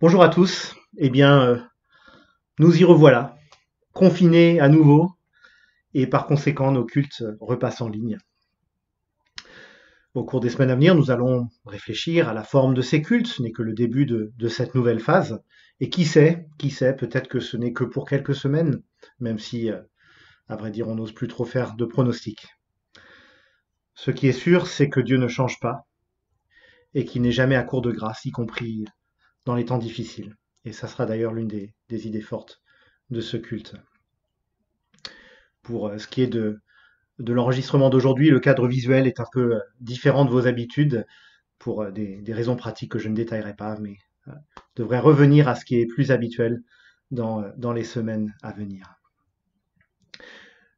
Bonjour à tous. Eh bien, euh, nous y revoilà, confinés à nouveau, et par conséquent, nos cultes repassent en ligne. Au cours des semaines à venir, nous allons réfléchir à la forme de ces cultes. Ce n'est que le début de, cette nouvelle phase. Et qui sait, qui sait, peut-être que ce n'est que pour quelques semaines, même si, euh, à vrai dire, on n'ose plus trop faire de pronostics. Ce qui est sûr, c'est que Dieu ne change pas et qu'il n'est jamais à court de grâce, y compris dans les temps difficiles. Et ça sera d'ailleurs l'une des, idées fortes de ce culte. Pour euh, ce qui est de, l'enregistrement d'aujourd'hui, le cadre visuel est un peu euh, différent de vos habitudes pour euh, des, raisons pratiques que je ne détaillerai pas, mais euh, devrait revenir à ce qui est plus habituel dans, les semaines à venir.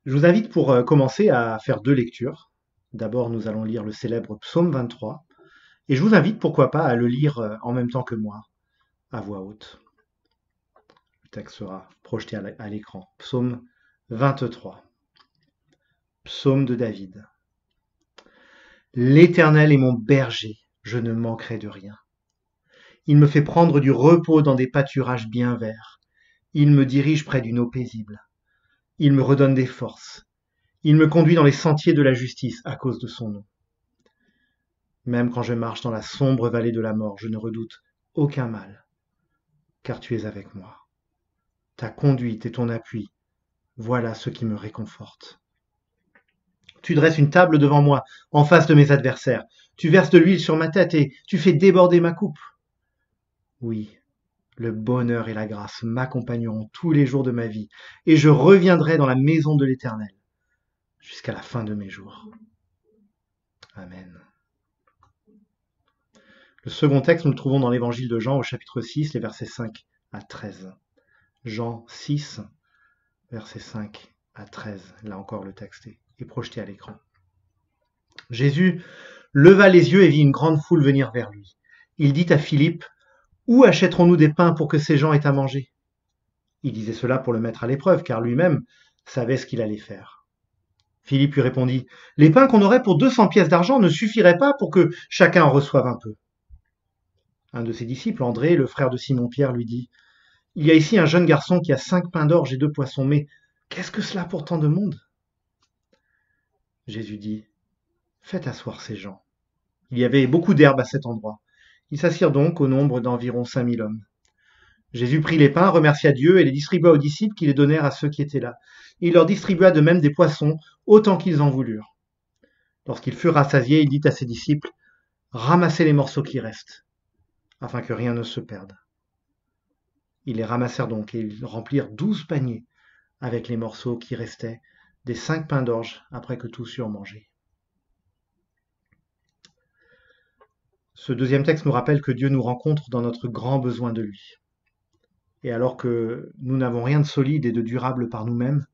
Je vous invite pour commencer à faire deux lectures. D'abord, nous allons lire le célèbre psaume 23, et je vous invite, pourquoi pas, à le lire en même temps que moi, à voix haute. Le texte sera projeté à l'é- à l'écran. Psaume 23. Psaume de David. L'Éternel est mon berger, je ne manquerai de rien. Il me fait prendre du repos dans des pâturages bien verts. Il me dirige près d'une eau paisible. Il me redonne des forces. Il me conduit dans les sentiers de la justice à cause de son nom. Même quand je marche dans la sombre vallée de la mort, je ne redoute aucun mal, car tu es avec moi. Ta conduite et ton appui, voilà ce qui me réconforte. Tu dresses une table devant moi, en face de mes adversaires. Tu verses de l'huile sur ma tête et tu fais déborder ma coupe. Oui, le bonheur et la grâce m'accompagneront tous les jours de ma vie, et je reviendrai dans la maison de l'Éternel jusqu'à la fin de mes jours. Amen. Le second texte, nous le trouvons dans l'évangile de Jean au chapitre 6, les versets 5 à 13. Jean 6, versets 5 à 13. Là encore, le texte est, est projeté à l'écran. Jésus leva les yeux et vit une grande foule venir vers lui. Il dit à Philippe, Où achèterons-nous des pains pour que ces gens aient à manger? Il disait cela pour le mettre à l'épreuve, car lui-même savait ce qu'il allait faire. Philippe lui répondit, Les pains qu'on aurait pour 200 pièces d'argent ne suffiraient pas pour que chacun en reçoive un peu. Un de ses disciples, André, le frère de Simon-Pierre, lui dit, Il y a ici un jeune garçon qui a cinq pains d'orge et deux poissons, mais qu'est-ce que cela pour tant de monde? Jésus dit, Faites asseoir ces gens. Il y avait beaucoup d'herbe à cet endroit. Ils s'assirent donc au nombre d'environ cinq mille hommes. Jésus prit les pains, remercia Dieu et les distribua aux disciples qui les donnèrent à ceux qui étaient là. Il leur distribua de même des poissons, autant qu'ils en voulurent. Lorsqu'ils furent rassasiés, il dit à ses disciples, Ramassez les morceaux qui restent, afin que rien ne se perde. Ils les ramassèrent donc et ils remplirent douze paniers avec les morceaux qui restaient des cinq pains d'orge après que tous eurent mangé. Ce deuxième texte nous rappelle que Dieu nous rencontre dans notre grand besoin de lui. Et alors que nous n'avons rien de solide et de durable par nous-mêmes,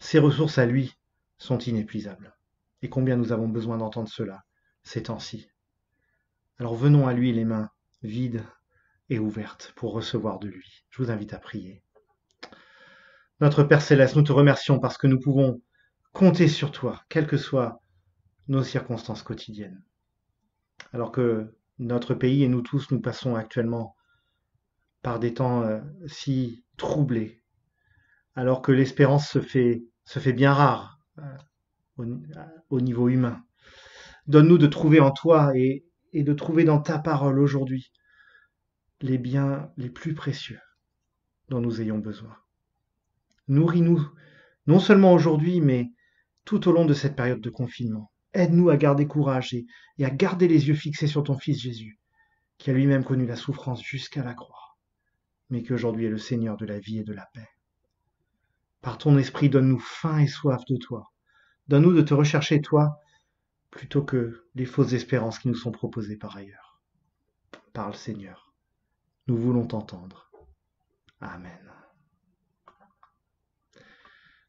ses ressources à lui sont inépuisables. Et combien nous avons besoin d'entendre cela ces temps-ci? Alors venons à lui les mains vides et ouvertes pour recevoir de lui. Je vous invite à prier. Notre Père céleste, nous te remercions parce que nous pouvons compter sur toi, quelles que soient nos circonstances quotidiennes. Alors que notre pays et nous tous, nous passons actuellement par des temps euh, si troublés, alors que l'espérance se fait, se fait bien rare euh, au, au, niveau humain. Donne-nous de trouver en toi et, et de trouver dans ta parole aujourd'hui les biens les plus précieux dont nous ayons besoin. Nourris-nous, non seulement aujourd'hui, mais tout au long de cette période de confinement. Aide-nous à garder courage et, à garder les yeux fixés sur ton Fils Jésus, qui a lui-même connu la souffrance jusqu'à la croix, mais qui aujourd'hui est le Seigneur de la vie et de la paix. Par ton esprit, donne-nous faim et soif de toi. Donne-nous de te rechercher, toi, plutôt que les fausses espérances qui nous sont proposées par ailleurs. Parle, Seigneur. Nous voulons t'entendre. Amen.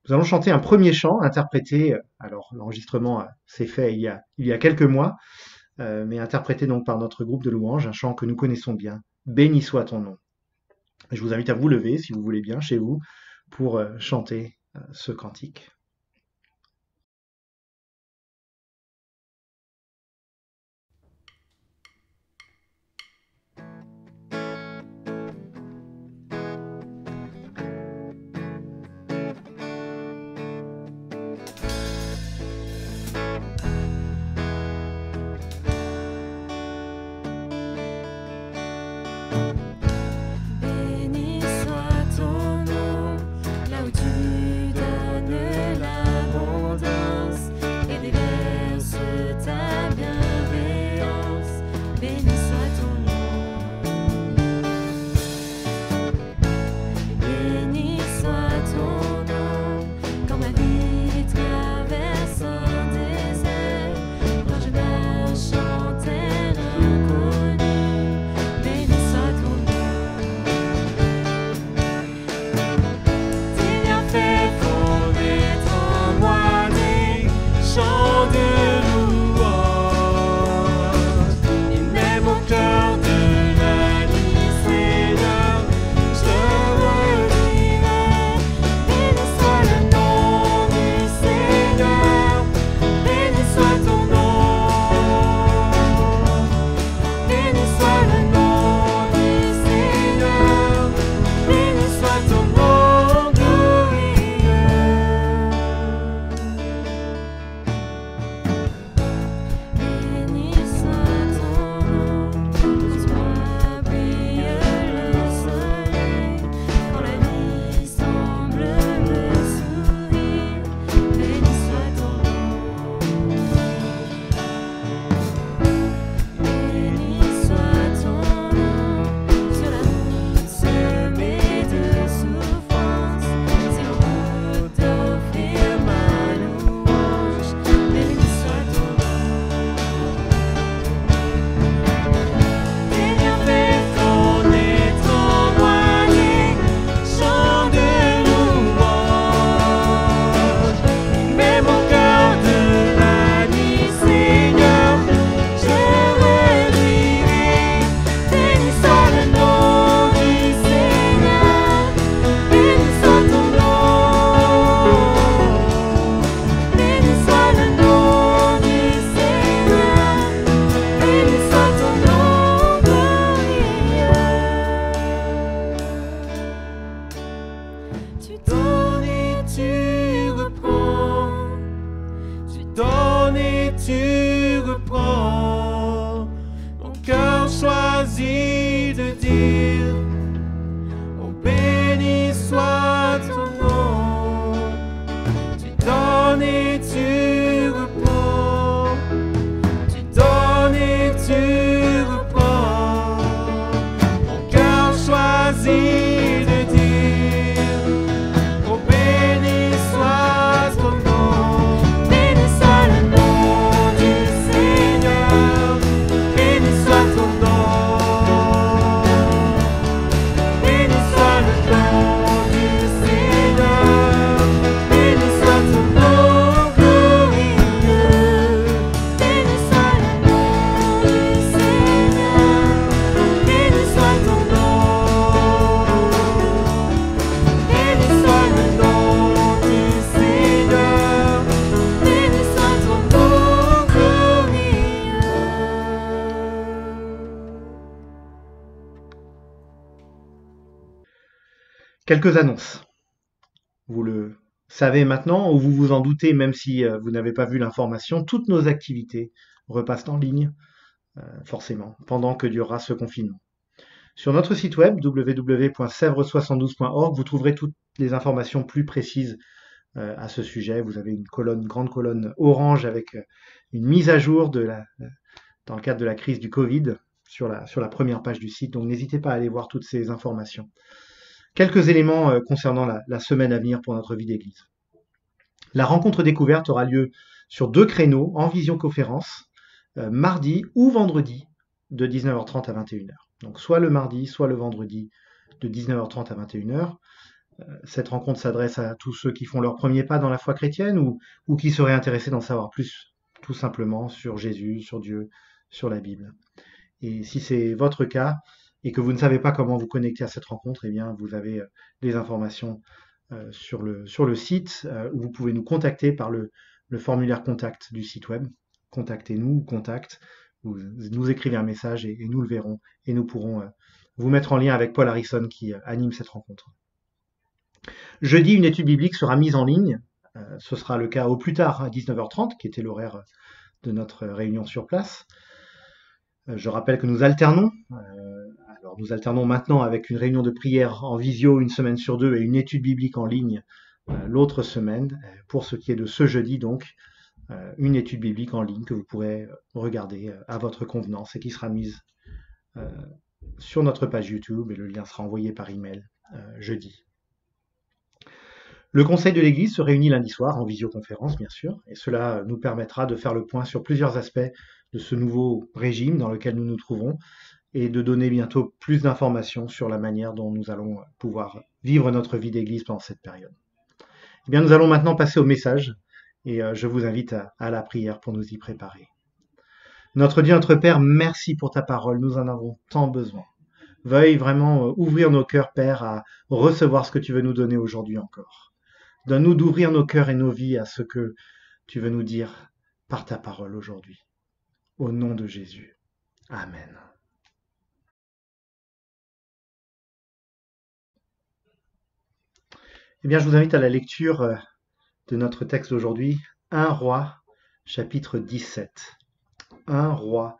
Nous allons chanter un premier chant interprété, alors l'enregistrement s'est fait il y, a, quelques mois, euh, mais interprété donc par notre groupe de louanges, un chant que nous connaissons bien. Béni soit ton nom. Je vous invite à vous lever, si vous voulez bien, chez vous, pour euh, chanter euh, ce cantique. Quelques annonces. Vous le savez maintenant, ou vous vous en doutez, même si euh, vous n'avez pas vu l'information, toutes nos activités repassent en ligne, euh, forcément, pendant que durera ce confinement. Sur notre site web www.sèvres72.org, vous trouverez toutes les informations plus précises euh, à ce sujet. Vous avez une grande colonne orange avec une mise à jour dans le cadre de la crise du Covid sur la première page du site. Donc n'hésitez pas à aller voir toutes ces informations. Quelques éléments euh, concernant la, semaine à venir pour notre vie d'église. La rencontre découverte aura lieu sur deux créneaux en visioconférence, euh, mardi ou vendredi de 19h30 à 21h. Donc soit le mardi, soit le vendredi de 19h30 à 21h. Euh, Cette rencontre s'adresse à tous ceux qui font leur premier pas dans la foi chrétienne ou qui seraient intéressés d'en savoir plus tout simplement sur Jésus, sur Dieu, sur la Bible. Et si c'est votre cas et que vous ne savez pas comment vous connecter à cette rencontre, eh bien vous avez euh, les informations euh, sur, le, sur le site euh, où vous pouvez nous contacter par le, formulaire contact du site web. Contactez-nous, contact, vous nous écrivez un message et, nous le verrons et nous pourrons vous mettre en lien avec Paul Harrison qui anime cette rencontre. Jeudi, une étude biblique sera mise en ligne. Ce sera le cas au plus tard à 19h30, qui était l'horaire de notre réunion sur place. Je rappelle que nous alternons. Nous alternons maintenant avec une réunion de prière en visio une semaine sur deux et une étude biblique en ligne euh, l'autre semaine. Euh, Pour ce qui est de ce jeudi, donc, euh, une étude biblique en ligne que vous pourrez regarder à votre convenance et qui sera mise sur notre page YouTube et le lien sera envoyé par email jeudi. Le conseil de l'Église se réunit lundi soir en visioconférence, bien sûr, et cela nous permettra de faire le point sur plusieurs aspects de ce nouveau régime dans lequel nous nous trouvons et de donner bientôt plus d'informations sur la manière dont nous allons pouvoir vivre notre vie d'Église pendant cette période. Eh bien, nous allons maintenant passer au message et euh, je vous invite à, la prière pour nous y préparer. Notre Dieu, notre Père, merci pour ta parole, nous en avons tant besoin. Veuille vraiment euh, ouvrir nos cœurs, Père, à recevoir ce que tu veux nous donner aujourd'hui encore. Donne-nous d'ouvrir nos cœurs et nos vies à ce que tu veux nous dire par ta parole aujourd'hui. Au nom de Jésus. Amen. Eh bien, je vous invite à la lecture euh, de notre texte d'aujourd'hui, 1 roi, chapitre 17. 1 roi,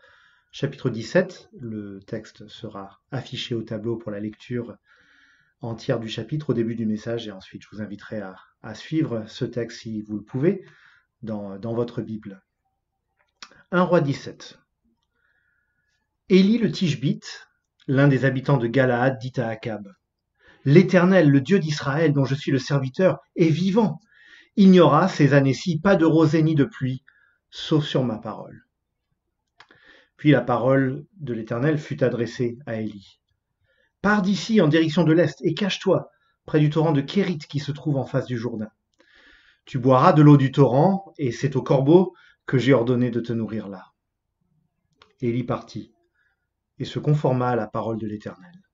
chapitre 17. Le texte sera affiché au tableau pour la lecture entière du chapitre au début du message et ensuite je vous inviterai à, suivre ce texte si vous le pouvez dans, dans votre Bible. 1 roi 17. Élie le Tishbite, l'un des habitants de Galaad, dit à Akab L'Éternel, le Dieu d'Israël, dont je suis le serviteur, est vivant. Il n'y aura ces années-ci pas de rosée ni de pluie, sauf sur ma parole. Puis la parole de l'Éternel fut adressée à Élie. Pars d'ici en direction de l'est et cache-toi près du torrent de Kérit qui se trouve en face du Jourdain. Tu boiras de l'eau du torrent, et c'est au corbeau que j'ai ordonné de te nourrir là. Élie partit et se conforma à la parole de l'Éternel.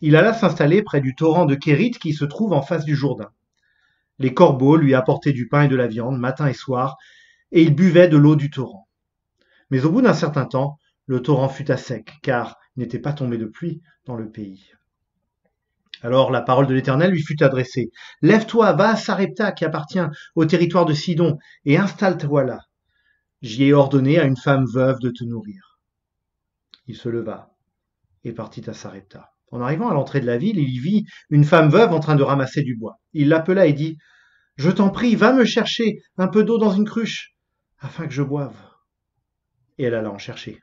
Il alla s'installer près du torrent de Kérit qui se trouve en face du Jourdain. Les corbeaux lui apportaient du pain et de la viande matin et soir, et il buvait de l'eau du torrent. Mais au bout d'un certain temps, le torrent fut à sec, car il n'était pas tombé de pluie dans le pays. Alors la parole de l'Éternel lui fut adressée. Lève-toi, va à Sarepta qui appartient au territoire de Sidon, et installe-toi là. J'y ai ordonné à une femme veuve de te nourrir. Il se leva et partit à Sarepta. En arrivant à l'entrée de la ville, il y vit une femme veuve en train de ramasser du bois. Il l'appela et dit Je t'en prie, va me chercher un peu d'eau dans une cruche, afin que je boive. Et elle alla en chercher.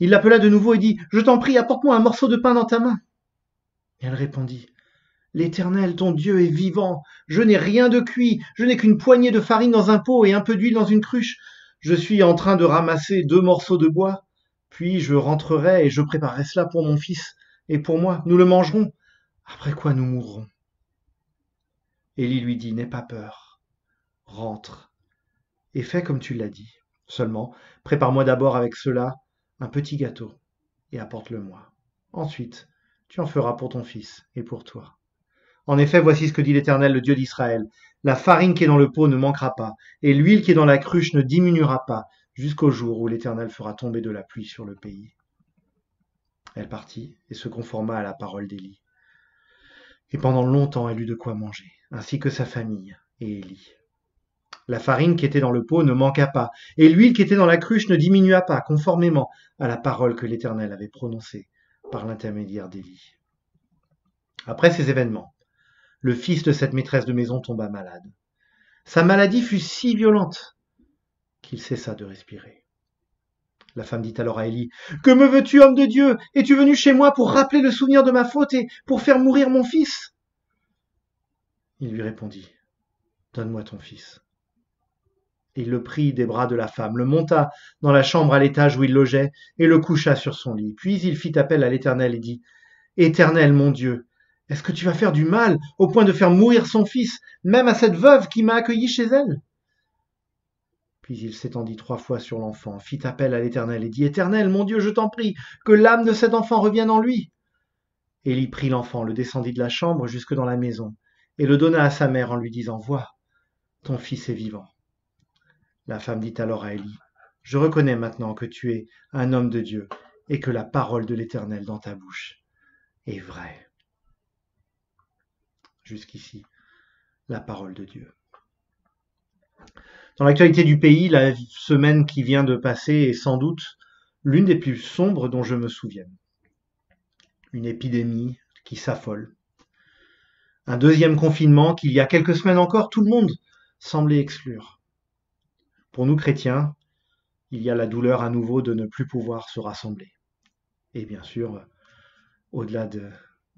Il l'appela de nouveau et dit Je t'en prie, apporte-moi un morceau de pain dans ta main. Et elle répondit L'Éternel, ton Dieu, est vivant. Je n'ai rien de cuit, je n'ai qu'une poignée de farine dans un pot et un peu d'huile dans une cruche. Je suis en train de ramasser deux morceaux de bois, puis je rentrerai et je préparerai cela pour mon fils et pour moi. Nous le mangerons, après quoi nous mourrons. Élie lui dit N'aie pas peur, rentre et fais comme tu l'as dit. Seulement, prépare-moi d'abord avec cela un petit gâteau et apporte-le-moi. Ensuite, tu en feras pour ton fils et pour toi. En effet, voici ce que dit l'Éternel, le Dieu d'Israël. La farine qui est dans le pot ne manquera pas, et l'huile qui est dans la cruche ne diminuera pas, jusqu'au jour où l'Éternel fera tomber de la pluie sur le pays. Elle partit et se conforma à la parole d'Élie. Et pendant longtemps elle eut de quoi manger, ainsi que sa famille et Élie. La farine qui était dans le pot ne manqua pas, et l'huile qui était dans la cruche ne diminua pas, conformément à la parole que l'Éternel avait prononcée par l'intermédiaire d'Élie. Après ces événements, le fils de cette maîtresse de maison tomba malade. Sa maladie fut si violente qu'il cessa de respirer. La femme dit alors à Élie, Que me veux-tu, homme de Dieu? Es-tu venu chez moi pour rappeler le souvenir de ma faute et pour faire mourir mon fils? Il lui répondit, Donne-moi ton fils. Et il le prit des bras de la femme, le monta dans la chambre à l'étage où il logeait, et le coucha sur son lit. Puis il fit appel à l'Éternel et dit, Éternel mon Dieu, est-ce que tu vas faire du mal au point de faire mourir son fils, même à cette veuve qui m'a accueilli chez elle? Puis il s'étendit trois fois sur l'enfant, fit appel à l'Éternel et dit Éternel, mon Dieu, je t'en prie, que l'âme de cet enfant revienne en lui. Élie prit l'enfant, le descendit de la chambre jusque dans la maison, et le donna à sa mère en lui disant Vois, ton fils est vivant. La femme dit alors à Élie Je reconnais maintenant que tu es un homme de Dieu, et que la parole de l'Éternel dans ta bouche est vraie jusqu'ici la parole de Dieu. Dans l'actualité du pays, la semaine qui vient de passer est sans doute l'une des plus sombres dont je me souvienne. Une épidémie qui s'affole. Un deuxième confinement qu'il y a quelques semaines encore, tout le monde semblait exclure. Pour nous chrétiens, il y a la douleur à nouveau de ne plus pouvoir se rassembler. Et bien sûr, au-delà de,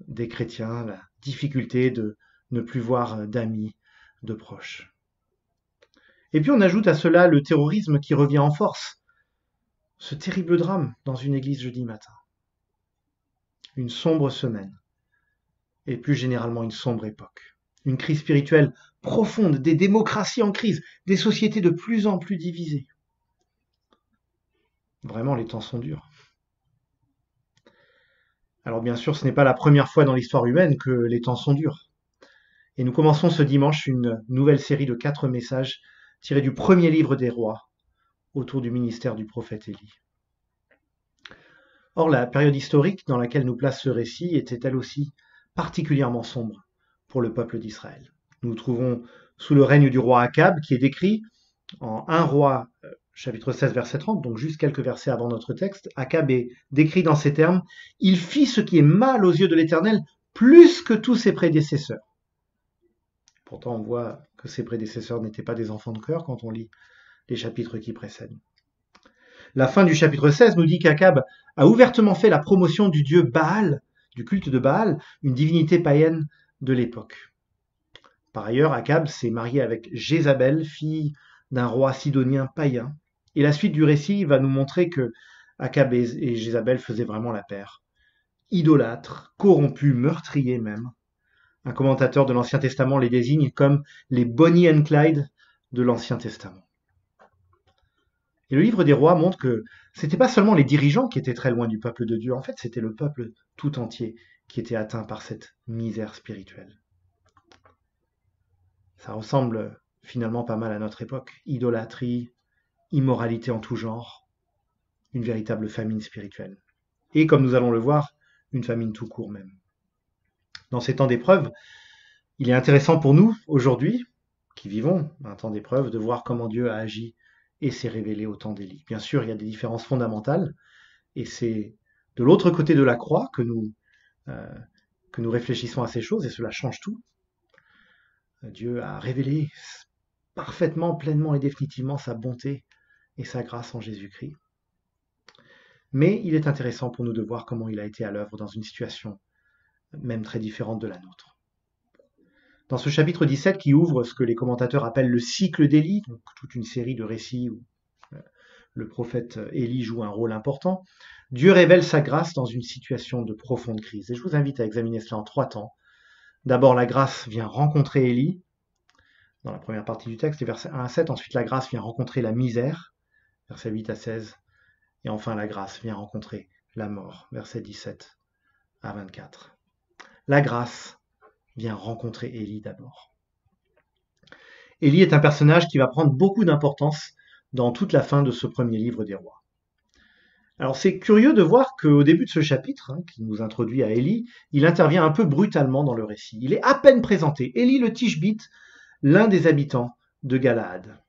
des chrétiens, la difficulté de ne plus voir d'amis, de proches. Et puis on ajoute à cela le terrorisme qui revient en force, ce terrible drame dans une église jeudi matin. Une sombre semaine, et plus généralement une sombre époque. Une crise spirituelle profonde, des démocraties en crise, des sociétés de plus en plus divisées. Vraiment, les temps sont durs. Alors bien sûr, ce n'est pas la première fois dans l'histoire humaine que les temps sont durs. Et nous commençons ce dimanche une nouvelle série de quatre messages tirés du premier livre des rois autour du ministère du prophète Élie. Or, la période historique dans laquelle nous place ce récit était elle aussi particulièrement sombre pour le peuple d'Israël. Nous nous trouvons sous le règne du roi Akab, qui est décrit en 1 roi euh, chapitre 16, verset 30, donc juste quelques versets avant notre texte, Akab est décrit dans ces termes, il fit ce qui est mal aux yeux de l'Éternel plus que tous ses prédécesseurs. Pourtant, on voit ses prédécesseurs n'étaient pas des enfants de cœur quand on lit les chapitres qui précèdent. La fin du chapitre 16 nous dit qu'Akab a ouvertement fait la promotion du dieu Baal, du culte de Baal, une divinité païenne de l'époque. Par ailleurs, Akab s'est marié avec Jézabel, fille d'un roi sidonien païen, et la suite du récit va nous montrer que Akab et Jézabel faisaient vraiment la paire. Idolâtres, corrompus, meurtriers même. Un commentateur de l'Ancien Testament les désigne comme les Bonnie and Clyde de l'Ancien Testament. Et le livre des rois montre que ce n'était pas seulement les dirigeants qui étaient très loin du peuple de Dieu, en fait c'était le peuple tout entier qui était atteint par cette misère spirituelle. Ça ressemble finalement pas mal à notre époque. Idolâtrie, immoralité en tout genre, une véritable famine spirituelle. Et comme nous allons le voir, une famine tout court même. Dans ces temps d'épreuve, il est intéressant pour nous, aujourd'hui, qui vivons un temps d'épreuve, de voir comment Dieu a agi et s'est révélé au temps d'Élie. Bien sûr, il y a des différences fondamentales, et c'est de l'autre côté de la croix que nous, euh, que nous réfléchissons à ces choses, et cela change tout. Dieu a révélé parfaitement, pleinement et définitivement sa bonté et sa grâce en Jésus-Christ. Mais il est intéressant pour nous de voir comment il a été à l'œuvre dans une situation même très différente de la nôtre. Dans ce chapitre 17 qui ouvre ce que les commentateurs appellent le cycle d'Élie, donc toute une série de récits où euh, le prophète Élie joue un rôle important, Dieu révèle sa grâce dans une situation de profonde crise. Et je vous invite à examiner cela en trois temps. D'abord, la grâce vient rencontrer Élie, dans la première partie du texte, les versets 1 à 7. Ensuite, la grâce vient rencontrer la misère, versets 8 à 16. Et enfin, la grâce vient rencontrer la mort, versets 17 à 24. La grâce vient rencontrer Élie d'abord. Élie est un personnage qui va prendre beaucoup d'importance dans toute la fin de ce premier livre des rois. Alors c'est curieux de voir qu'au début de ce chapitre, hein, qui nous introduit à Élie, il intervient un peu brutalement dans le récit. Il est à peine présenté. Élie le Tishbite, l'un des habitants de Galaad.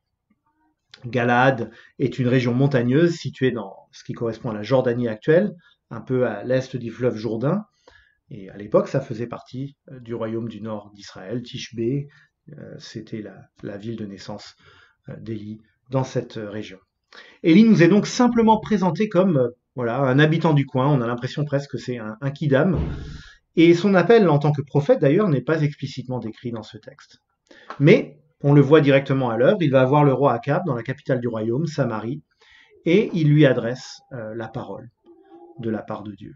Galaad est une région montagneuse située dans ce qui correspond à la Jordanie actuelle, un peu à l'est du fleuve Jourdain. Et à l'époque, ça faisait partie euh, du royaume du nord d'Israël. Tishbé, euh, c'était la, ville de naissance euh, d'Élie dans cette région. Élie nous est donc simplement présenté comme voilà un habitant du coin. On a l'impression presque que c'est un, kidam. Et son appel en tant que prophète, d'ailleurs, n'est pas explicitement décrit dans ce texte. Mais on le voit directement à l'œuvre, il va voir le roi Akab dans la capitale du royaume, Samarie, et il lui adresse la parole de la part de Dieu.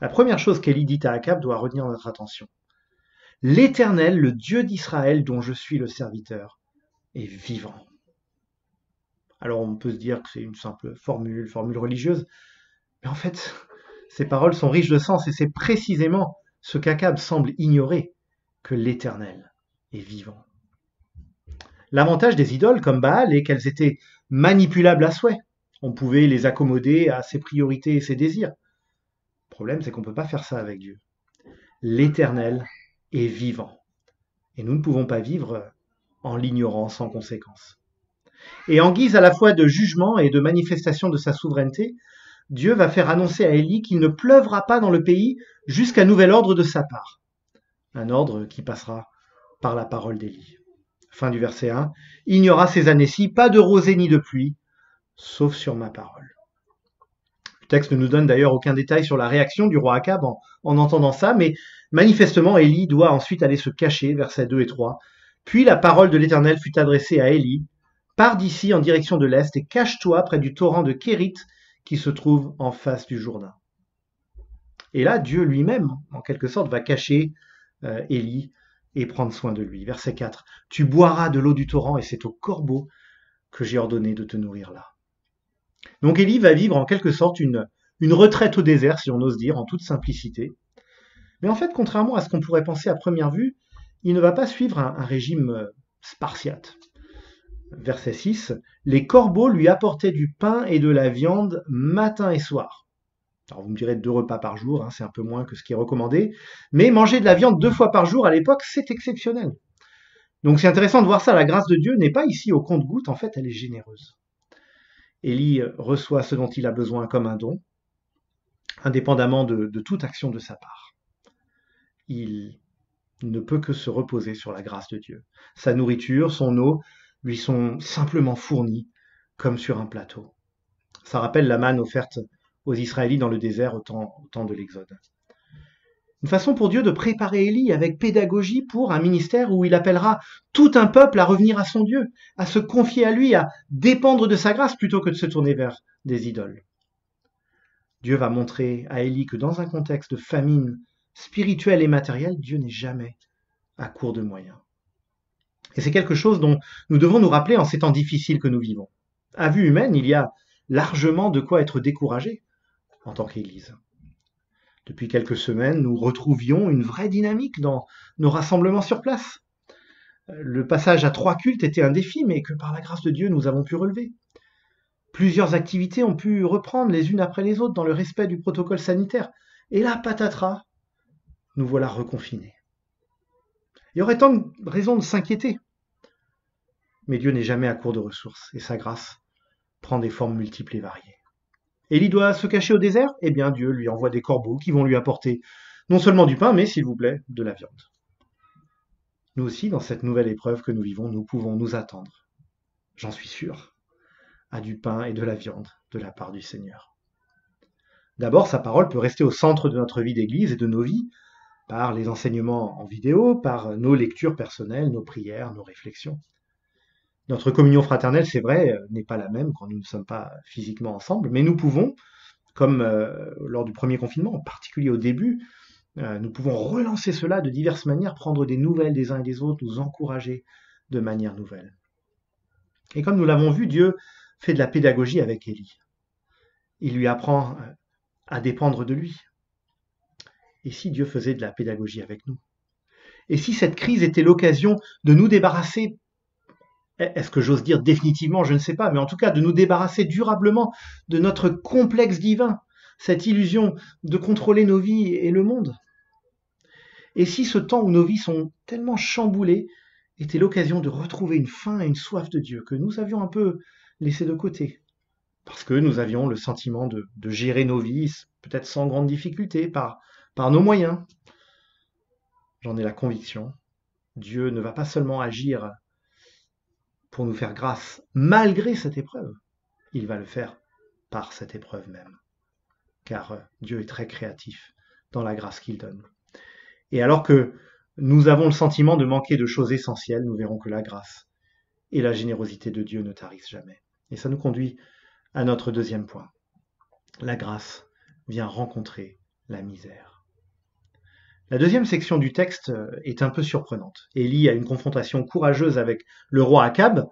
La première chose qu'Élie dit à Akab doit retenir notre attention. L'Éternel, le Dieu d'Israël dont je suis le serviteur, est vivant. Alors on peut se dire que c'est une simple formule, formule religieuse, mais en fait, ces paroles sont riches de sens et c'est précisément ce qu'Akab semble ignorer, que l'Éternel est vivant. L'avantage des idoles comme Baal est qu'elles étaient manipulables à souhait. On pouvait les accommoder à ses priorités et ses désirs. Problème, c'est qu'on ne peut pas faire ça avec Dieu. L'Éternel est vivant. Et nous ne pouvons pas vivre en l'ignorant sans conséquence. Et en guise à la fois de jugement et de manifestation de sa souveraineté, Dieu va faire annoncer à Élie qu'il ne pleuvra pas dans le pays jusqu'à nouvel ordre de sa part. Un ordre qui passera par la parole d'Élie. Fin du verset 1. Il n'y aura ces années-ci pas de rosée ni de pluie, sauf sur ma parole. Le texte ne nous donne d'ailleurs aucun détail sur la réaction du roi Akab en, entendant ça, mais manifestement Élie doit ensuite aller se cacher, versets 2 et 3. Puis la parole de l'Éternel fut adressée à Élie. Pars d'ici en direction de l'Est et cache-toi près du torrent de Kérit qui se trouve en face du Jourdain. Et là, Dieu lui-même, en quelque sorte, va cacher euh, Élie et prendre soin de lui. Verset 4. Tu boiras de l'eau du torrent et c'est au corbeau que j'ai ordonné de te nourrir là. Donc Élie va vivre en quelque sorte une, retraite au désert, si on ose dire, en toute simplicité. Mais en fait, contrairement à ce qu'on pourrait penser à première vue, il ne va pas suivre un, un régime euh, spartiate. Verset 6. Les corbeaux lui apportaient du pain et de la viande matin et soir. Alors vous me direz deux repas par jour, hein, c'est un peu moins que ce qui est recommandé, mais manger de la viande deux fois par jour à l'époque, c'est exceptionnel. Donc c'est intéressant de voir ça, la grâce de Dieu n'est pas ici au compte-goutte, en fait elle est généreuse. Élie reçoit ce dont il a besoin comme un don, indépendamment de, toute action de sa part. Il ne peut que se reposer sur la grâce de Dieu. Sa nourriture, son eau lui sont simplement fournies comme sur un plateau. Ça rappelle la manne offerte aux Israélites dans le désert au temps, de l'Exode. Une façon pour Dieu de préparer Élie avec pédagogie pour un ministère où il appellera tout un peuple à revenir à son Dieu, à se confier à lui, à dépendre de sa grâce plutôt que de se tourner vers des idoles. Dieu va montrer à Élie que dans un contexte de famine spirituelle et matérielle, Dieu n'est jamais à court de moyens. Et c'est quelque chose dont nous devons nous rappeler en ces temps difficiles que nous vivons. À vue humaine, il y a largement de quoi être découragé en tant qu'Église. Depuis quelques semaines, nous retrouvions une vraie dynamique dans nos rassemblements sur place. Le passage à trois cultes était un défi, mais que par la grâce de Dieu, nous avons pu relever. Plusieurs activités ont pu reprendre les unes après les autres dans le respect du protocole sanitaire. Et là, patatras, nous voilà reconfinés. Il y aurait tant de raisons de s'inquiéter. Mais Dieu n'est jamais à court de ressources, et sa grâce prend des formes multiples et variées. Élie doit se cacher au désert? Eh bien, Dieu lui envoie des corbeaux qui vont lui apporter non seulement du pain, mais, s'il vous plaît, de la viande. Nous aussi, dans cette nouvelle épreuve que nous vivons, nous pouvons nous attendre, j'en suis sûr, à du pain et de la viande de la part du Seigneur. D'abord, sa parole peut rester au centre de notre vie d'Église et de nos vies, par les enseignements en vidéo, par nos lectures personnelles, nos prières, nos réflexions. Notre communion fraternelle, c'est vrai, euh, n'est pas la même quand nous ne sommes pas physiquement ensemble, mais nous pouvons, comme euh, lors du premier confinement, en particulier au début, euh, nous pouvons relancer cela de diverses manières, prendre des nouvelles des uns et des autres, nous encourager de manière nouvelle. Et comme nous l'avons vu, Dieu fait de la pédagogie avec Élie. Il lui apprend à dépendre de lui. Et si Dieu faisait de la pédagogie avec nous? Et si cette crise était l'occasion de nous débarrasser est-ce que j'ose dire définitivement, je ne sais pas, mais en tout cas de nous débarrasser durablement de notre complexe divin, cette illusion de contrôler nos vies et le monde. Et si ce temps où nos vies sont tellement chamboulées était l'occasion de retrouver une faim et une soif de Dieu que nous avions un peu laissé de côté, parce que nous avions le sentiment de, gérer nos vies, peut-être sans grande difficulté, par, par nos moyens. J'en ai la conviction. Dieu ne va pas seulement agir pour nous faire grâce malgré cette épreuve. Il va le faire par cette épreuve même. Car euh, Dieu est très créatif dans la grâce qu'il donne. Et alors que nous avons le sentiment de manquer de choses essentielles, nous verrons que la grâce et la générosité de Dieu ne tarissent jamais. Et ça nous conduit à notre deuxième point. La grâce vient rencontrer la misère. La deuxième section du texte euh, est un peu surprenante. Élie a une confrontation courageuse avec le roi Akab,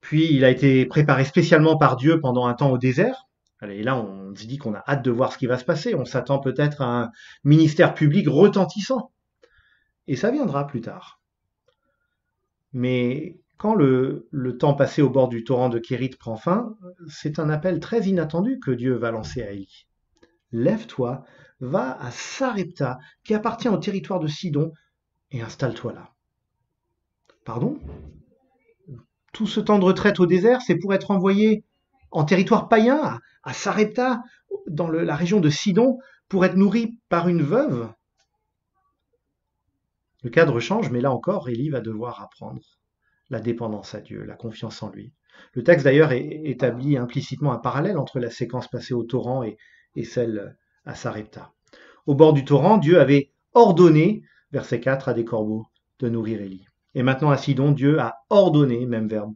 puis il a été préparé spécialement par Dieu pendant un temps au désert. Et là, on se dit qu'on a hâte de voir ce qui va se passer. On s'attend peut-être à un ministère public retentissant. Et ça viendra plus tard. Mais quand le, le temps passé au bord du torrent de Kérit prend fin, c'est un appel très inattendu que Dieu va lancer à Élie. Lève-toi, va à Sarepta, qui appartient au territoire de Sidon, et installe-toi là. Pardon? Tout ce temps de retraite au désert, c'est pour être envoyé en territoire païen, à, Sarepta, dans la région de Sidon, pour être nourri par une veuve? Le cadre change, mais là encore, Élie va devoir apprendre la dépendance à Dieu, la confiance en lui. Le texte d'ailleurs établit implicitement un parallèle entre la séquence passée au torrent et, et celle à Sarepta. Au bord du torrent, Dieu avait ordonné, verset 4, à des corbeaux de nourrir Élie. Et maintenant à Sidon, Dieu a ordonné, même verbe,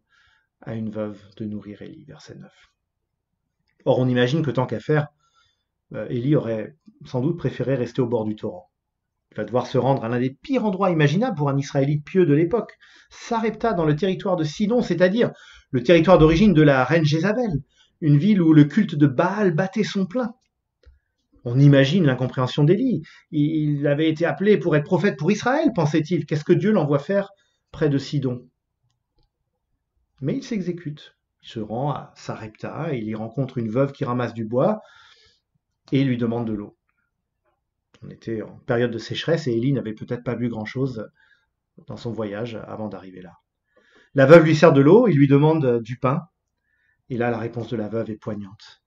à une veuve de nourrir Élie, verset 9. Or, on imagine que tant qu'à faire, euh, Élie aurait sans doute préféré rester au bord du torrent. Il va devoir se rendre à l'un des pires endroits imaginables pour un Israélite pieux de l'époque, Sarepta dans le territoire de Sidon, c'est-à-dire le territoire d'origine de la reine Jézabel, une ville où le culte de Baal battait son plein. On imagine l'incompréhension d'Élie. Il avait été appelé pour être prophète pour Israël, pensait-il. Qu'est-ce que Dieu l'envoie faire près de Sidon? Mais il s'exécute. Il se rend à Sarepta, il y rencontre une veuve qui ramasse du bois et lui demande de l'eau. On était en période de sécheresse et Élie n'avait peut-être pas bu grand-chose dans son voyage avant d'arriver là. La veuve lui sert de l'eau, il lui demande du pain, et là la réponse de la veuve est poignante.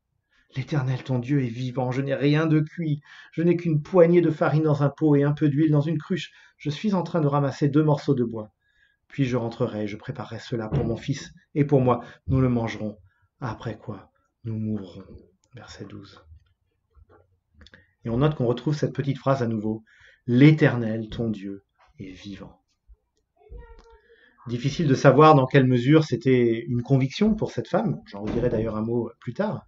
L'Éternel ton Dieu est vivant, je n'ai rien de cuit, je n'ai qu'une poignée de farine dans un pot et un peu d'huile dans une cruche. Je suis en train de ramasser deux morceaux de bois. Puis je rentrerai, je préparerai cela pour mon fils et pour moi. Nous le mangerons. Après quoi, nous mourrons. Verset 12. Et on note qu'on retrouve cette petite phrase à nouveau. L'Éternel, ton Dieu, est vivant. Difficile de savoir dans quelle mesure c'était une conviction pour cette femme, j'en dirai d'ailleurs un mot plus tard,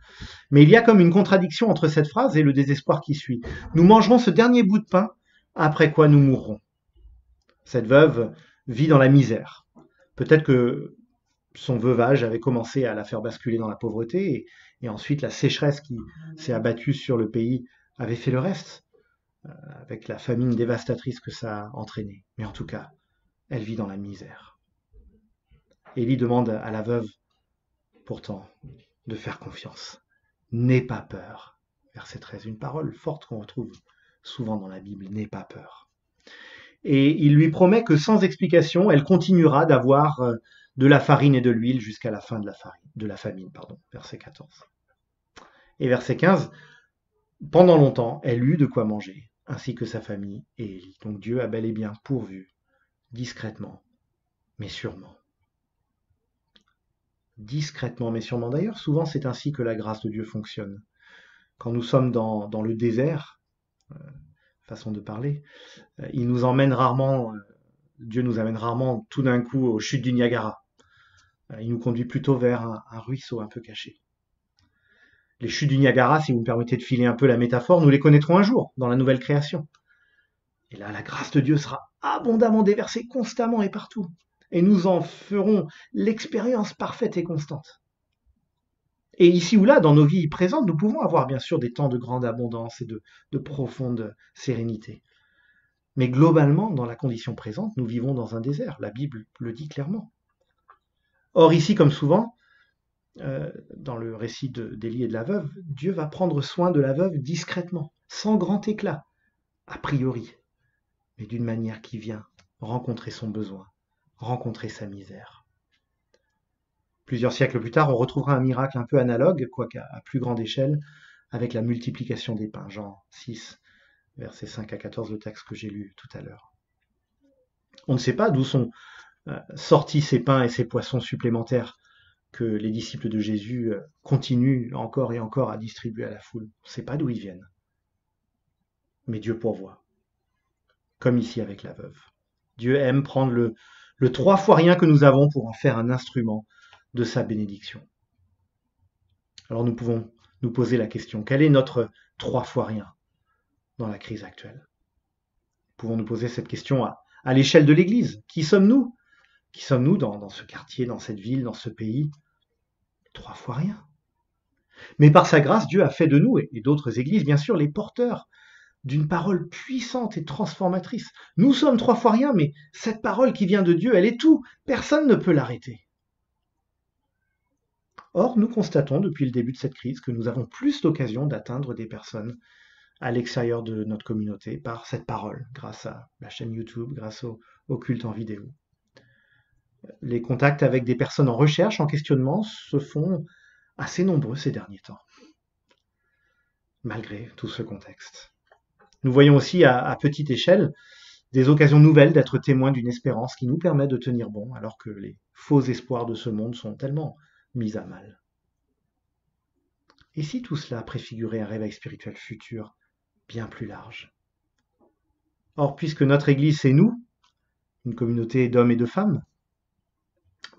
mais il y a comme une contradiction entre cette phrase et le désespoir qui suit. Nous mangerons ce dernier bout de pain, après quoi nous mourrons. Cette veuve vit dans la misère. Peut-être que son veuvage avait commencé à la faire basculer dans la pauvreté, et, et ensuite la sécheresse qui s'est abattue sur le pays avait fait le reste, euh, avec la famine dévastatrice que ça a entraîné. Mais en tout cas, elle vit dans la misère. Élie demande à la veuve, pourtant, de faire confiance. N'aie pas peur. Verset 13, une parole forte qu'on retrouve souvent dans la Bible, n'aie pas peur. Et il lui promet que sans explication, elle continuera d'avoir euh, de la farine et de l'huile jusqu'à la fin de la, famine. Pardon, verset 14. Et verset 15, pendant longtemps, elle eut de quoi manger, ainsi que sa famille et Élie. Donc Dieu a bel et bien pourvu, discrètement, mais sûrement. Discrètement, mais sûrement. D'ailleurs, souvent c'est ainsi que la grâce de Dieu fonctionne. Quand nous sommes dans, le désert, euh, façon de parler, euh, il nous emmène rarement, euh, Dieu nous amène rarement tout d'un coup aux chutes du Niagara. Il nous conduit plutôt vers un ruisseau un peu caché. Les chutes du Niagara, si vous me permettez de filer un peu la métaphore, nous les connaîtrons un jour dans la nouvelle création. Et là, la grâce de Dieu sera abondamment déversée constamment et partout. Et nous en ferons l'expérience parfaite et constante. Et ici ou là, dans nos vies présentes, nous pouvons avoir bien sûr des temps de grande abondance et de, de profonde sérénité. Mais globalement, dans la condition présente, nous vivons dans un désert. La Bible le dit clairement. Or, ici, comme souvent, euh, dans le récit d'Élie et de la veuve, Dieu va prendre soin de la veuve discrètement, sans grand éclat, a priori, mais d'une manière qui vient rencontrer son besoin, rencontrer sa misère. Plusieurs siècles plus tard, on retrouvera un miracle un peu analogue, quoique à plus grande échelle, avec la multiplication des pains. Jean 6, versets 5 à 14, le texte que j'ai lu tout à l'heure. On ne sait pas d'où sont euh, sortis ces pains et ces poissons supplémentaires que les disciples de Jésus euh, continuent encore et encore à distribuer à la foule. On ne sait pas d'où ils viennent. Mais Dieu pourvoit. Comme ici avec la veuve. Dieu aime prendre le, le trois fois rien que nous avons pour en faire un instrument de sa bénédiction. Alors nous pouvons nous poser la question, quel est notre trois fois rien dans la crise actuelle? Nous pouvons nous poser cette question à, l'échelle de l'Église. Qui sommes-nous? Qui sommes-nous dans ce quartier, dans cette ville, dans ce pays? Trois fois rien. Mais par sa grâce, Dieu a fait de nous, et d'autres églises, bien sûr, les porteurs d'une parole puissante et transformatrice. Nous sommes trois fois rien, mais cette parole qui vient de Dieu, elle est tout. Personne ne peut l'arrêter. Or, nous constatons depuis le début de cette crise que nous avons plus d'occasions d'atteindre des personnes à l'extérieur de notre communauté par cette parole, grâce à la chaîne YouTube, grâce au, au culte en vidéo. Les contacts avec des personnes en recherche, en questionnement, se font assez nombreux ces derniers temps, malgré tout ce contexte. Nous voyons aussi à, petite échelle des occasions nouvelles d'être témoins d'une espérance qui nous permet de tenir bon alors que les faux espoirs de ce monde sont tellement mis à mal. Et si tout cela préfigurait un réveil spirituel futur bien plus large? Or, puisque notre Église, c'est nous, une communauté d'hommes et de femmes,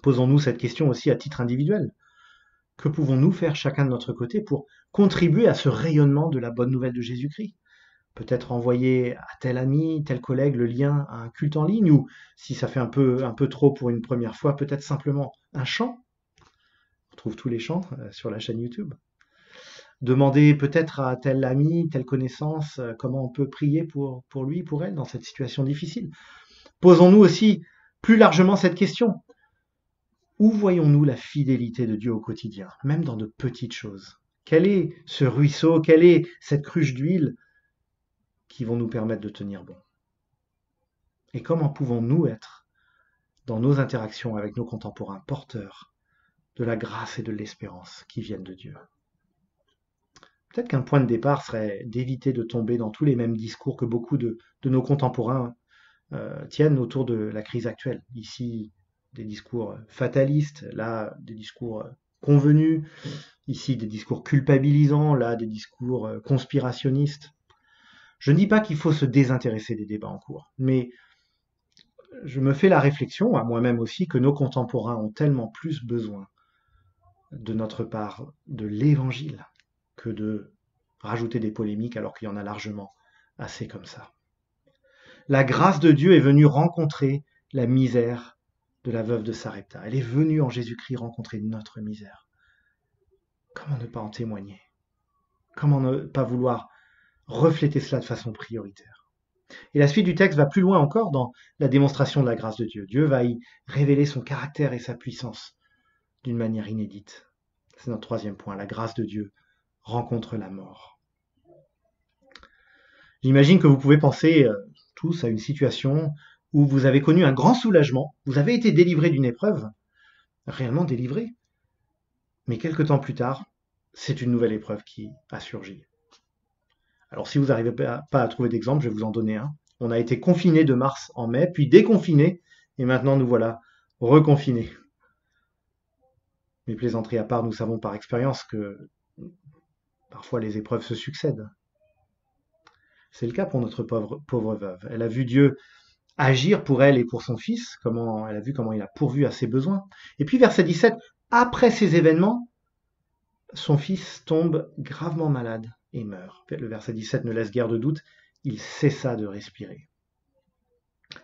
posons-nous cette question aussi à titre individuel. Que pouvons-nous faire chacun de notre côté pour contribuer à ce rayonnement de la bonne nouvelle de Jésus-Christ? Peut-être envoyer à tel ami, tel collègue le lien à un culte en ligne, ou si ça fait un peu, un peu trop pour une première fois, peut-être simplement un chant on trouve tous les chants euh, sur la chaîne YouTube. Demander peut-être à tel ami, telle connaissance, euh, comment on peut prier pour, pour lui, pour elle, dans cette situation difficile. Posons-nous aussi plus largement cette question. Où voyons-nous la fidélité de Dieu au quotidien, même dans de petites choses? Quel est ce ruisseau, quelle est cette cruche d'huile? Qui vont nous permettre de tenir bon Et comment pouvons-nous être, dans nos interactions avec nos contemporains, porteurs de la grâce et de l'espérance qui viennent de Dieu? Peut-être qu'un point de départ serait d'éviter de tomber dans tous les mêmes discours que beaucoup de, nos contemporains euh, tiennent autour de la crise actuelle. Ici, des discours fatalistes, là, des discours convenus, ici, des discours culpabilisants, là, des discours euh, conspirationnistes. Je ne dis pas qu'il faut se désintéresser des débats en cours, mais je me fais la réflexion, à moi-même aussi, que nos contemporains ont tellement plus besoin de notre part de l'évangile que de rajouter des polémiques alors qu'il y en a largement assez comme ça. La grâce de Dieu est venue rencontrer la misère de la veuve de Sarepta. Elle est venue en Jésus-Christ rencontrer notre misère. Comment ne pas en témoigner? Comment ne pas vouloir refléter cela de façon prioritaire Et la suite du texte va plus loin encore dans la démonstration de la grâce de Dieu. Dieu va y révéler son caractère et sa puissance d'une manière inédite. C'est notre troisième point. La grâce de Dieu rencontre la mort. J'imagine que vous pouvez penser euh, tous à une situation où vous avez connu un grand soulagement, vous avez été délivré d'une épreuve, réellement délivrée. Mais quelque temps plus tard, c'est une nouvelle épreuve qui a surgi. Alors si vous n'arrivez pas à trouver d'exemple, je vais vous en donner un. On a été confiné de mars en mai, puis déconfiné, et maintenant nous voilà reconfinés. Mais plaisanteries à part, nous savons par expérience que parfois les épreuves se succèdent. C'est le cas pour notre pauvre, veuve. Elle a vu Dieu agir pour elle et pour son fils, comment elle a vu comment il a pourvu à ses besoins. Et puis verset 17, après ces événements, son fils tombe gravement malade et meurt. Le verset 17 ne laisse guère de doute, il cessa de respirer.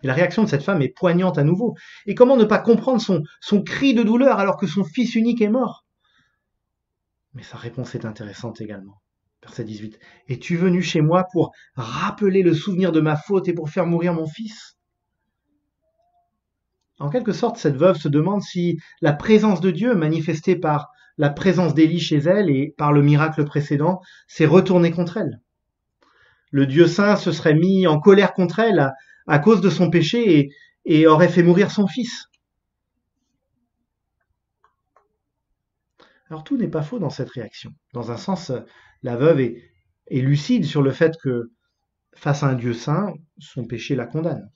La réaction de cette femme est poignante à nouveau. Et comment ne pas comprendre son, son cri de douleur alors que son fils unique est mort? Mais sa réponse est intéressante également. Verset 18. Es-tu venu chez moi pour rappeler le souvenir de ma faute et pour faire mourir mon fils? En quelque sorte, cette veuve se demande si la présence de Dieu, manifestée par la présence d'Élie chez elle et par le miracle précédent, s'est retournée contre elle. Le Dieu saint se serait mis en colère contre elle à, cause de son péché et, aurait fait mourir son fils. Alors tout n'est pas faux dans cette réaction. Dans un sens, la veuve est, lucide sur le fait que face à un Dieu saint, son péché la condamne.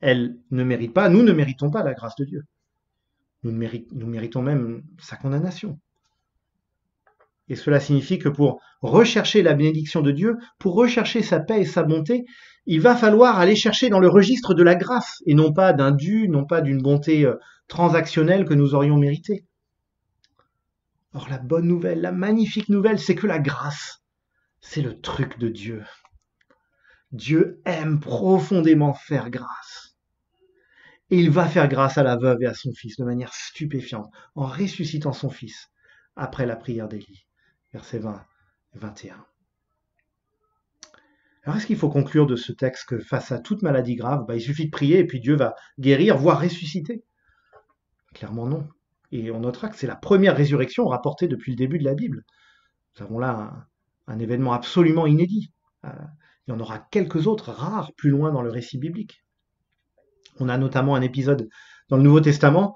Elle ne mérite pas, nous ne méritons pas la grâce de Dieu. Nous méritons même sa condamnation. Et cela signifie que pour rechercher la bénédiction de Dieu, pour rechercher sa paix et sa bonté, il va falloir aller chercher dans le registre de la grâce, et non pas d'un dû, non pas d'une bonté euh, transactionnelle que nous aurions mérité. Or la bonne nouvelle, la magnifique nouvelle, c'est que la grâce, c'est le truc de Dieu. Dieu aime profondément faire grâce. Et il va faire grâce à la veuve et à son fils de manière stupéfiante, en ressuscitant son fils après la prière d'Élie. Versets 20 et 21. Alors est-ce qu'il faut conclure de ce texte que face à toute maladie grave, bah, il suffit de prier et puis Dieu va guérir, voire ressusciter? Clairement non. Et on notera que c'est la première résurrection rapportée depuis le début de la Bible. Nous avons là un, événement absolument inédit. Euh, il y en aura quelques autres rares plus loin dans le récit biblique. On a notamment un épisode dans le Nouveau Testament,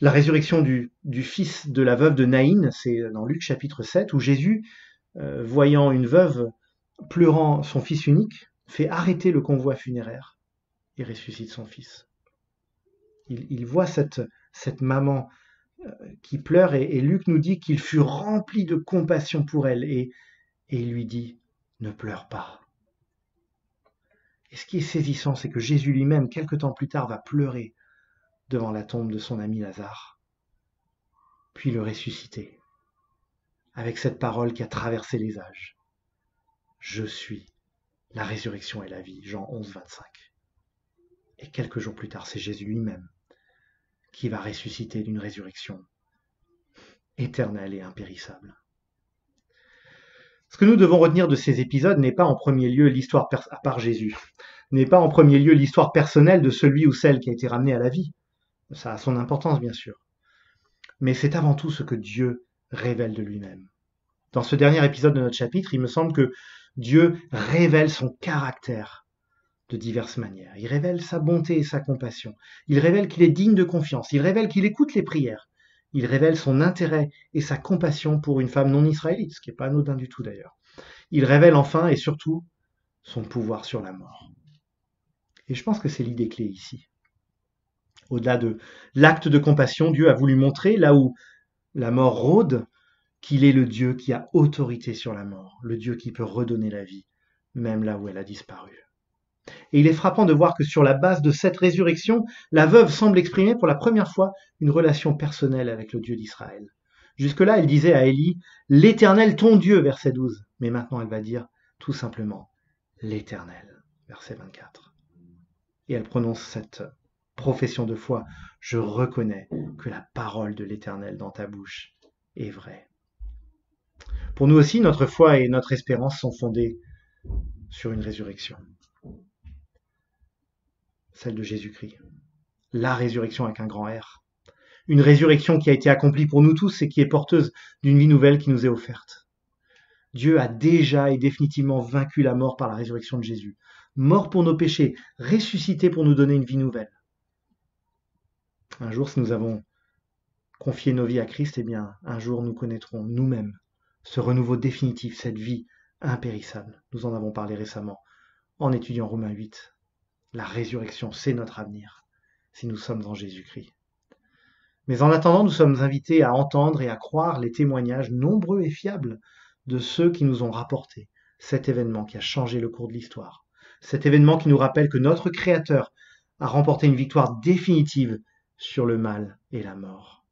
la résurrection du, fils de la veuve de Naïn, c'est dans Luc chapitre 7, où Jésus, euh, voyant une veuve pleurant son fils unique, fait arrêter le convoi funéraire et ressuscite son fils. Il, voit cette, maman qui pleure et, Luc nous dit qu'il fut rempli de compassion pour elle et, et il lui dit ne pleure pas. Et ce qui est saisissant, c'est que Jésus lui-même, quelque temps plus tard, va pleurer devant la tombe de son ami Lazare, puis le ressusciter, avec cette parole qui a traversé les âges. Je suis la résurrection et la vie, Jean 11, 25. Et quelques jours plus tard, c'est Jésus lui-même qui va ressusciter d'une résurrection éternelle et impérissable. Ce que nous devons retenir de ces épisodes n'est pas en premier lieu l'histoire, à part Jésus, n'est pas en premier lieu l'histoire personnelle de celui ou celle qui a été ramené à la vie. Ça a son importance, bien sûr. Mais c'est avant tout ce que Dieu révèle de lui-même. Dans ce dernier épisode de notre chapitre, il me semble que Dieu révèle son caractère de diverses manières. Il révèle sa bonté et sa compassion. Il révèle qu'il est digne de confiance. Il révèle qu'il écoute les prières. Il révèle son intérêt et sa compassion pour une femme non israélite, ce qui n'est pas anodin du tout d'ailleurs. Il révèle enfin et surtout son pouvoir sur la mort. Et je pense que c'est l'idée clé ici. Au-delà de l'acte de compassion, Dieu a voulu montrer, là où la mort rôde, qu'il est le Dieu qui a autorité sur la mort, le Dieu qui peut redonner la vie, même là où elle a disparu. Et il est frappant de voir que sur la base de cette résurrection, la veuve semble exprimer pour la première fois une relation personnelle avec le Dieu d'Israël. Jusque-là, elle disait à Élie, L'Éternel ton Dieu, verset 12. Mais maintenant, elle va dire tout simplement, L'Éternel, verset 24. Et elle prononce cette profession de foi, Je reconnais que la parole de l'Éternel dans ta bouche est vraie. Pour nous aussi, notre foi et notre espérance sont fondées sur une résurrection celle de Jésus-Christ. La résurrection avec un grand R. Une résurrection qui a été accomplie pour nous tous et qui est porteuse d'une vie nouvelle qui nous est offerte. Dieu a déjà et définitivement vaincu la mort par la résurrection de Jésus. Mort pour nos péchés, ressuscité pour nous donner une vie nouvelle. Un jour, si nous avons confier nos vies à Christ, eh bien, un jour nous connaîtrons nous-mêmes ce renouveau définitif, cette vie impérissable. Nous en avons parlé récemment en étudiant Romains 8. La résurrection, c'est notre avenir, si nous sommes en Jésus-Christ. Mais en attendant, nous sommes invités à entendre et à croire les témoignages nombreux et fiables de ceux qui nous ont rapporté cet événement qui a changé le cours de l'histoire. Cet événement qui nous rappelle que notre Créateur a remporté une victoire définitive sur le mal et la mort.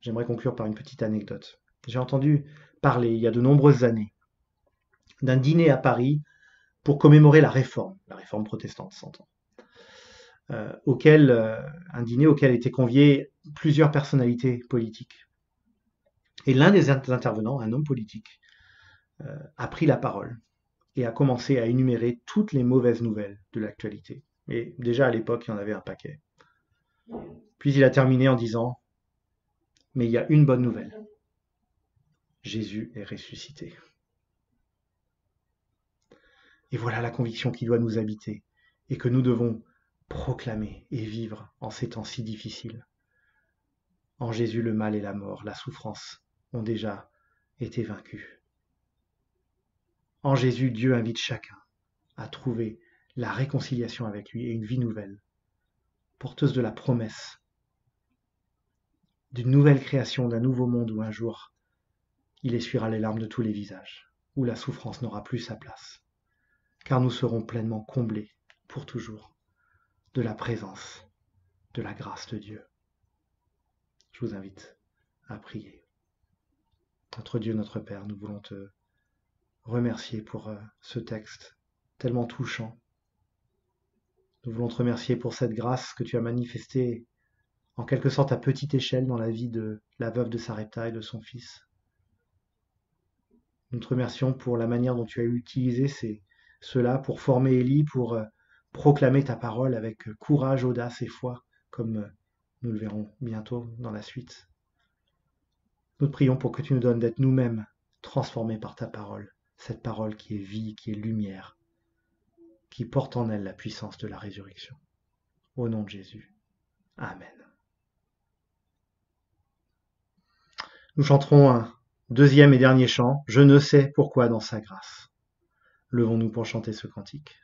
J'aimerais conclure par une petite anecdote. J'ai entendu parler il y a de nombreuses années d'un dîner à Paris pour commémorer la réforme, la réforme protestante, s'entend, euh, auquel, euh, un dîner auquel étaient conviés plusieurs personnalités politiques. Et l'un des intervenants, un homme politique, euh, a pris la parole et a commencé à énumérer toutes les mauvaises nouvelles de l'actualité. Et déjà à l'époque, il y en avait un paquet. Puis il a terminé en disant, mais il y a une bonne nouvelle. Jésus est ressuscité. Et voilà la conviction qui doit nous habiter et que nous devons proclamer et vivre en ces temps si difficiles. En Jésus, le mal et la mort, la souffrance ont déjà été vaincus. En Jésus, Dieu invite chacun à trouver la réconciliation avec lui et une vie nouvelle, porteuse de la promesse d'une nouvelle création, d'un nouveau monde où un jour il essuiera les larmes de tous les visages, où la souffrance n'aura plus sa place, car nous serons pleinement comblés pour toujours de la présence, de la grâce de Dieu. Je vous invite à prier. Notre Dieu, notre Père, nous voulons te remercier pour euh, ce texte tellement touchant. Nous voulons te remercier pour cette grâce que tu as manifestée en quelque sorte à petite échelle dans la vie de la veuve de Sarepta et de son fils. Nous te remercions pour la manière dont tu as utilisé cela pour former Élie, pour euh, proclamer ta parole avec courage, audace et foi, comme euh, nous le verrons bientôt dans la suite. Nous te prions pour que tu nous donnes d'être nous-mêmes transformés par ta parole, cette parole qui est vie, qui est lumière, qui porte en elle la puissance de la résurrection. Au nom de Jésus. Amen. Nous chanterons un deuxième et dernier chant, Je ne sais pourquoi dans sa grâce. Levons-nous pour chanter ce cantique.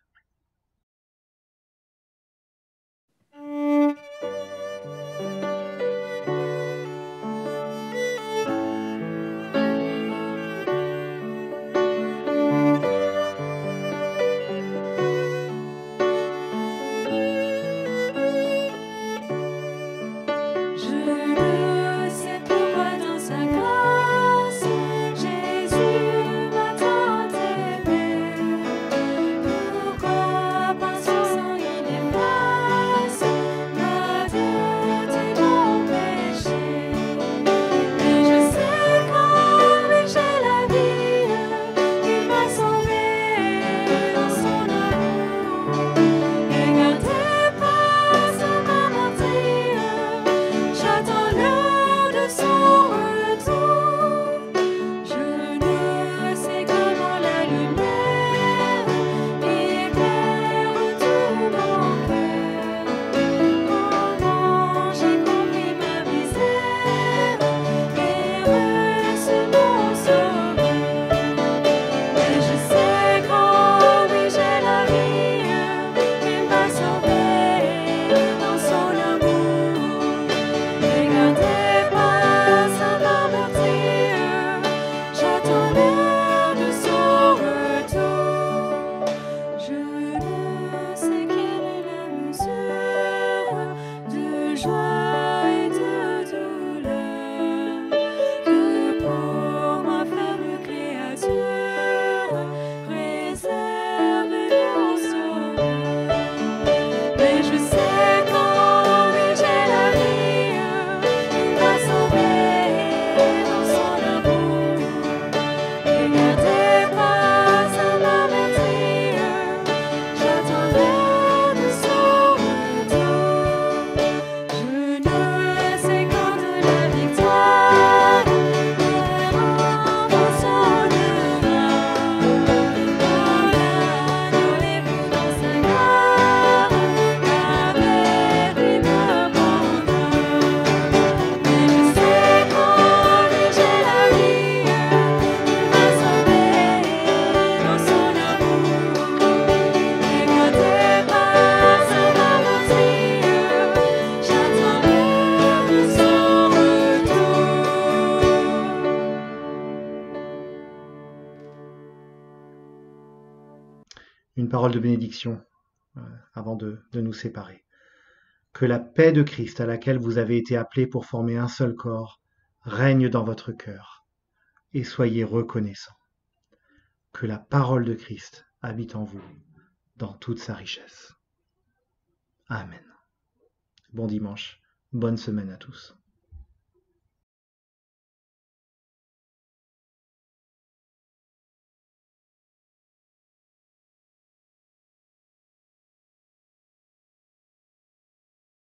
Euh, avant de, de nous séparer. Que la paix de Christ à laquelle vous avez été appelés pour former un seul corps règne dans votre cœur et soyez reconnaissants. Que la parole de Christ habite en vous dans toute sa richesse. Amen. Bon dimanche, bonne semaine à tous.